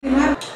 你们。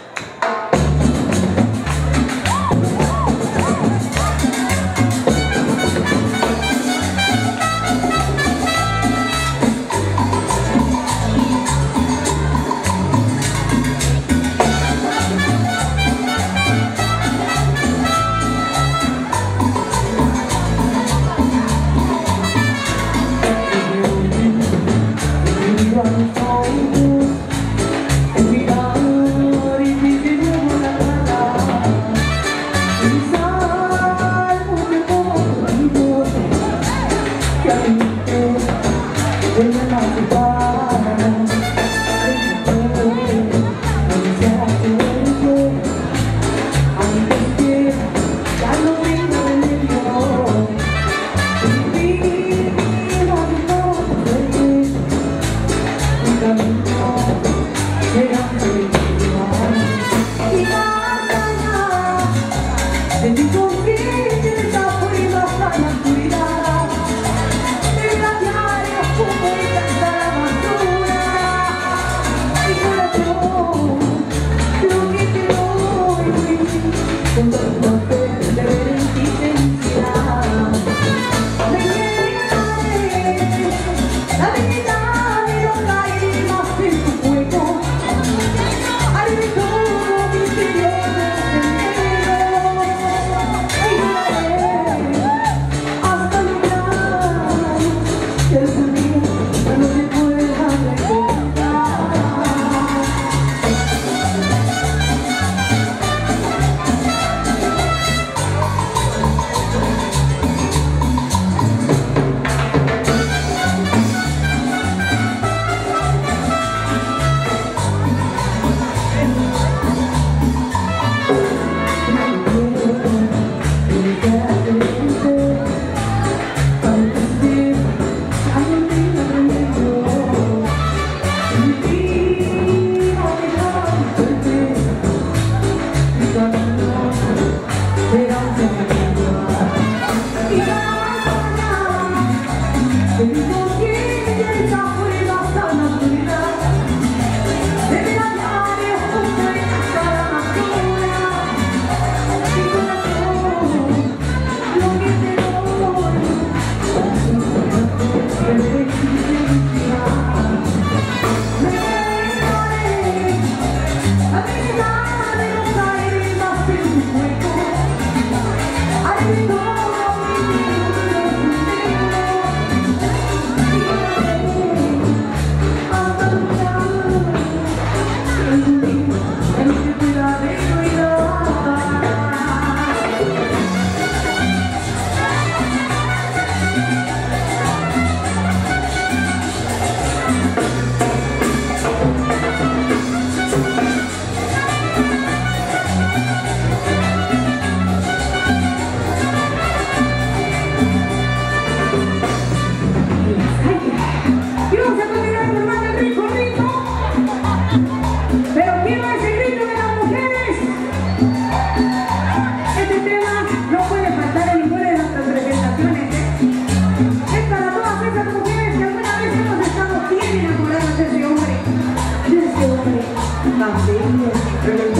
You. Piano.